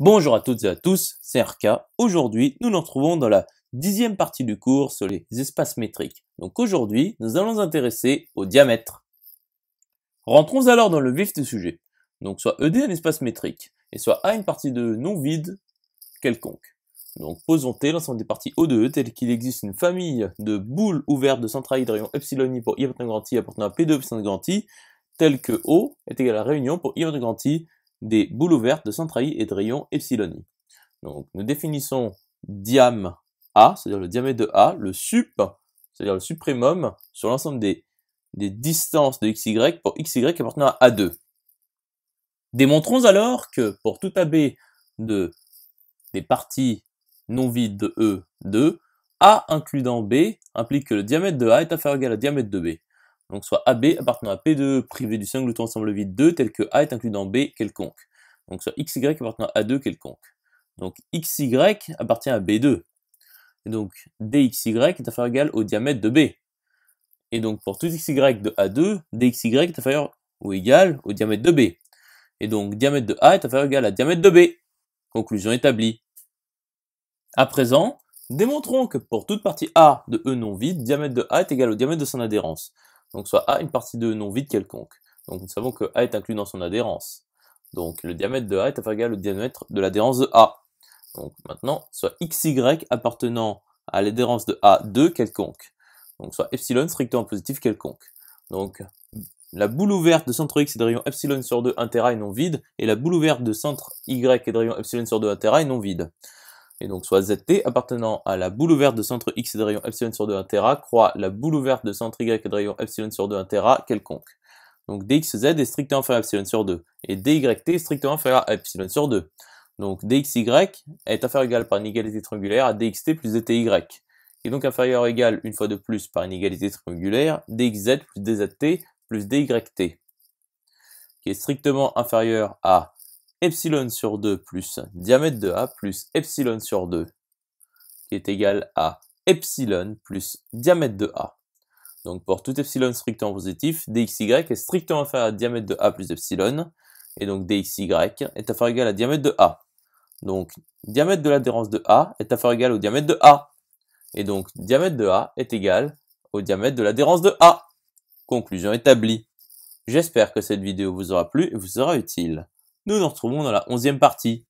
Bonjour à toutes et à tous, c'est RK. Aujourd'hui, nous nous retrouvons dans la dixième partie du cours sur les espaces métriques. Donc aujourd'hui, nous allons nous intéresser au diamètre. Rentrons alors dans le vif du sujet. Donc soit ED un espace métrique, et soit A une partie de non vide quelconque. Donc posons T l'ensemble des parties O de E tel qu'il existe une famille de boules ouvertes de centrales de rayon epsilon i pour I appartenant I appartenant à P2 epsilon grand I, que O est égal à réunion pour I appartenant grand I des boules ouvertes de centre I et de rayon epsilon i. Donc nous définissons diam A, c'est-à-dire le diamètre de A, le sup, c'est-à-dire le suprêmum sur l'ensemble des, distances de xy pour xy appartenant à A2. Démontrons alors que pour tout AB de des parties non vides de E, de A includant B implique que le diamètre de A est inférieur ou égal au diamètre de B donc soit AB appartenant à P2 privé du singleton ensemble vide 2 tel que A est inclus dans B quelconque. Donc soit XY appartenant à A2 quelconque. Donc XY appartient à B2. Et donc DXY est inférieur ou égal au diamètre de B. Et donc pour tout XY de A2, DXY est inférieur ou égal au diamètre de B. Et donc diamètre de A est inférieur ou égal à diamètre de B. Conclusion établie. À présent, démontrons que pour toute partie A de E non vide, diamètre de A est égal au diamètre de son adhérence donc soit A une partie de non vide quelconque. Donc nous savons que A est inclus dans son adhérence. Donc le diamètre de A est égal au diamètre de l'adhérence de A. Donc maintenant, soit XY appartenant à l'adhérence de A2 quelconque. Donc soit epsilon strictement positif quelconque. Donc la boule ouverte de centre X et de rayon epsilon sur 2 intera est non vide, et la boule ouverte de centre Y et de rayon epsilon sur 2 intera est non vide et donc soit ZT appartenant à la boule ouverte de centre X et de rayon epsilon sur 2 1 tera croît la boule ouverte de centre Y et de rayon epsilon sur 2 1 tera quelconque. Donc DXZ est strictement inférieur à epsilon sur 2 et DYT est strictement inférieur à epsilon sur 2. Donc DXY est inférieur ou égal par une égalité triangulaire à DXT plus DTY, est donc inférieur ou égal une fois de plus par une égalité triangulaire DXZ plus DZT plus DYT, qui est strictement inférieur à epsilon sur 2 plus diamètre de A plus epsilon sur 2 qui est égal à epsilon plus diamètre de A. Donc pour tout epsilon strictement positif, dxy est strictement inférieur à diamètre de A plus epsilon, et donc dxy est inférieur égal à diamètre de A. Donc diamètre de l'adhérence de A est inférieur égal au diamètre de A. Et donc diamètre de A est égal au diamètre de l'adhérence de A. Conclusion établie. J'espère que cette vidéo vous aura plu et vous sera utile nous nous retrouvons dans la onzième partie.